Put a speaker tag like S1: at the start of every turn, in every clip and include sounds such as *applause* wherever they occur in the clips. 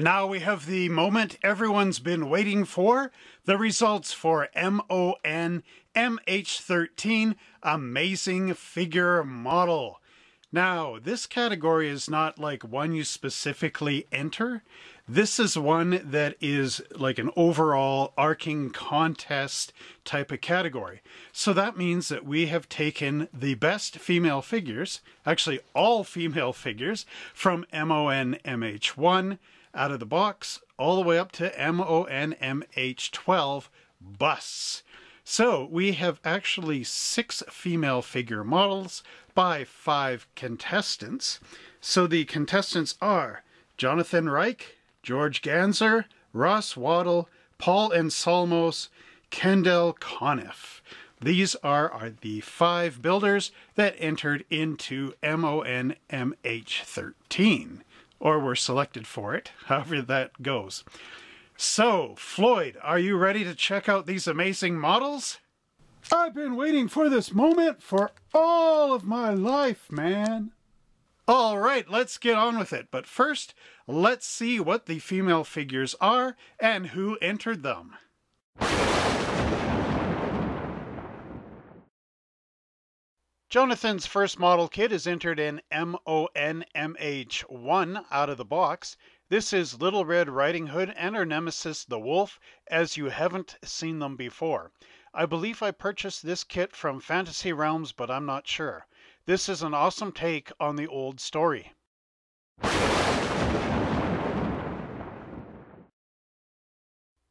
S1: And now we have the moment everyone's been waiting for the results for MON MH13 Amazing Figure Model. Now, this category is not like one you specifically enter. This is one that is like an overall arcing contest type of category. So that means that we have taken the best female figures, actually all female figures, from MON MH1 out of the box all the way up to MON MH12 busts. So we have actually six female figure models by five contestants. So the contestants are Jonathan Reich, George Ganzer, Ross Waddle, Paul Anselmos, Kendall Conniff. These are, are the five builders that entered into MON MH13, or were selected for it, *laughs* however that goes. So, Floyd, are you ready to check out these amazing models? I've been waiting for this moment for all of my life, man. All right, let's get on with it. But first, let's see what the female figures are and who entered them. Jonathan's first model kit is entered in MONMH1 out of the box. This is Little Red Riding Hood and her nemesis, the Wolf, as you haven't seen them before. I believe I purchased this kit from Fantasy Realms, but I'm not sure. This is an awesome take on the old story.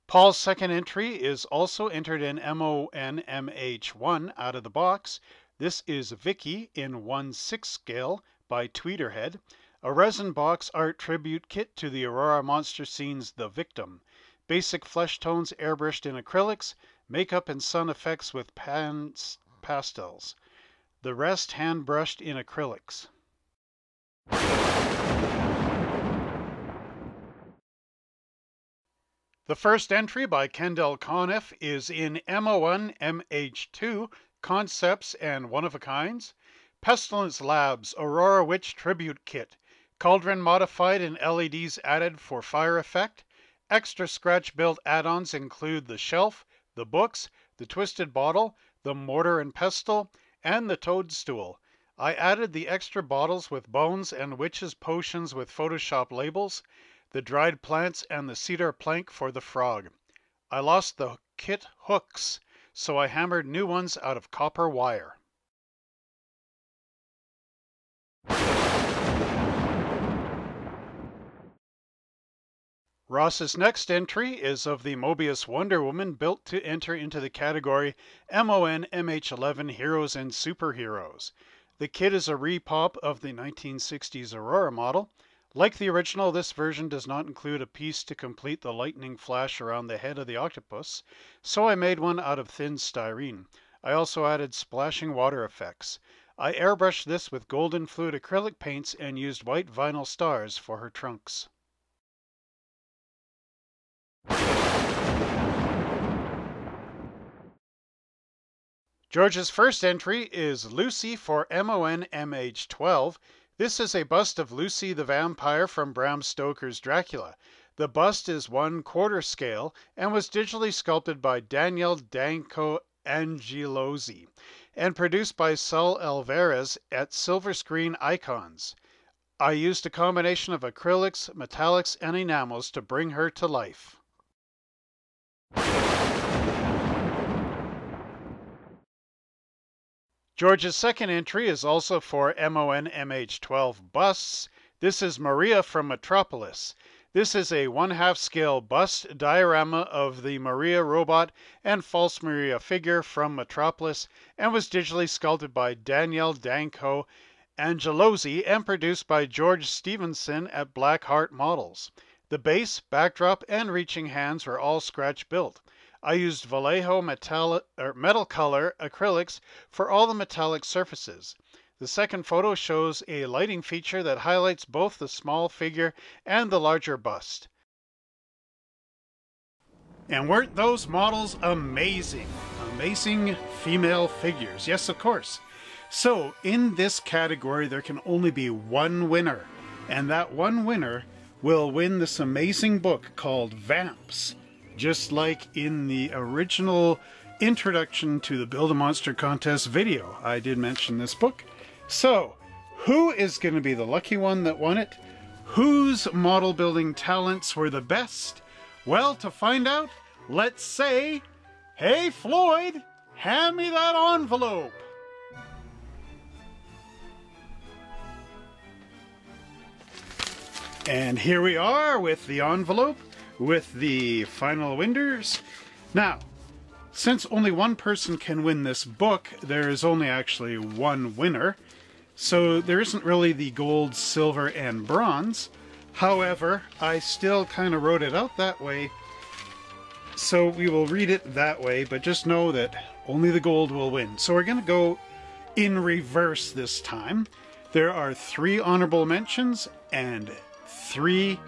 S1: Paul's second entry is also entered in MONMH1 out of the box. This is Vicky in 1 6 scale by Tweederhead a resin box art tribute kit to the Aurora Monster Scene's The Victim. Basic flesh tones airbrushed in acrylics, makeup and sun effects with pans, pastels. The rest hand brushed in acrylics. The first entry by Kendall Conniff is in MO1 MH2 Concepts and One of a Kinds. Pestilence Labs Aurora Witch Tribute Kit Cauldron modified and LEDs added for fire effect. Extra scratch built add-ons include the shelf, the books, the twisted bottle, the mortar and pestle, and the toadstool. I added the extra bottles with bones and witches potions with Photoshop labels, the dried plants and the cedar plank for the frog. I lost the kit hooks, so I hammered new ones out of copper wire. Ross's next entry is of the Moebius Wonder Woman built to enter into the category MON MH11 Heroes and Superheroes. The kit is a repop of the 1960s Aurora model. Like the original, this version does not include a piece to complete the lightning flash around the head of the octopus, so I made one out of thin styrene. I also added splashing water effects. I airbrushed this with golden fluid acrylic paints and used white vinyl stars for her trunks. George's first entry is Lucy for MON MH12. This is a bust of Lucy the vampire from Bram Stoker's Dracula. The bust is one quarter scale and was digitally sculpted by Daniel Danco Angelosi and produced by Saul Alvarez at Silver Screen Icons. I used a combination of acrylics, metallics, and enamels to bring her to life. George's second entry is also for MON MH12 busts. This is Maria from Metropolis. This is a one half scale bust diorama of the Maria robot and false Maria figure from Metropolis and was digitally sculpted by Danielle Danco Angelosi and produced by George Stevenson at Black Heart Models. The base, backdrop, and reaching hands were all scratch built. I used Vallejo metal, er, metal color acrylics for all the metallic surfaces. The second photo shows a lighting feature that highlights both the small figure and the larger bust. And weren't those models amazing? Amazing female figures. Yes, of course. So, in this category, there can only be one winner. And that one winner will win this amazing book called Vamps, just like in the original introduction to the Build a Monster contest video. I did mention this book. So, who is going to be the lucky one that won it? Whose model building talents were the best? Well, to find out, let's say, Hey Floyd, hand me that envelope. And here we are with the envelope with the final winners. Now, since only one person can win this book, there is only actually one winner. So there isn't really the gold, silver, and bronze. However, I still kind of wrote it out that way. So we will read it that way, but just know that only the gold will win. So we're going to go in reverse this time. There are three honorable mentions and three,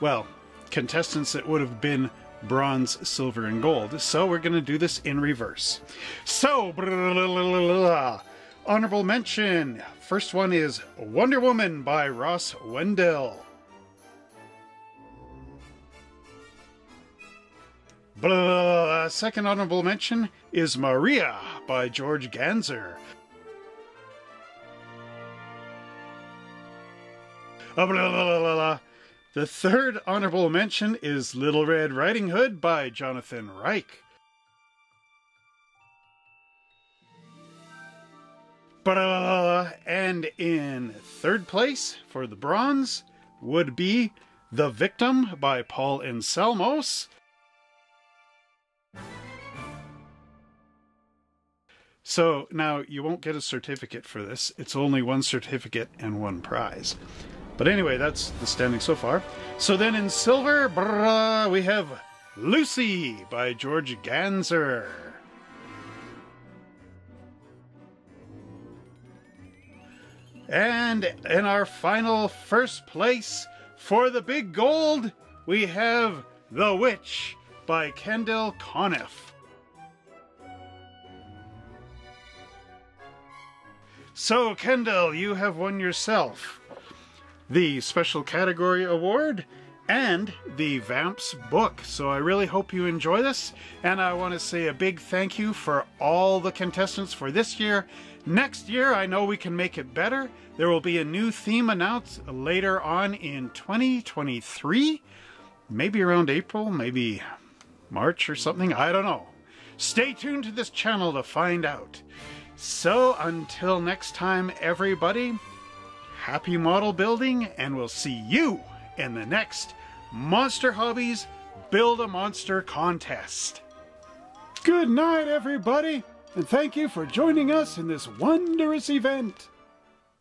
S1: well, contestants that would have been bronze, silver, and gold. So we're going to do this in reverse. So, honorable mention. First one is Wonder Woman by Ross Wendell. Blah, second honorable mention is Maria by George Ganzer. Blah, blah, blah, the third honorable mention is Little Red Riding Hood by Jonathan Reich. And in third place for the bronze would be The Victim by Paul Anselmos. So now you won't get a certificate for this. It's only one certificate and one prize. But anyway, that's the standing so far. So then in silver, brah, we have Lucy by George Ganzer. And in our final first place for the big gold, we have The Witch by Kendall Conniff. So, Kendall, you have won yourself the Special Category Award and the Vamps book. So I really hope you enjoy this, and I want to say a big thank you for all the contestants for this year. Next year, I know we can make it better. There will be a new theme announced later on in 2023, maybe around April, maybe March or something. I don't know. Stay tuned to this channel to find out. So until next time, everybody, happy model building, and we'll see you in the next Monster Hobbies Build a Monster contest. Good night, everybody, and thank you for joining us in this wondrous event.